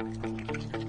Música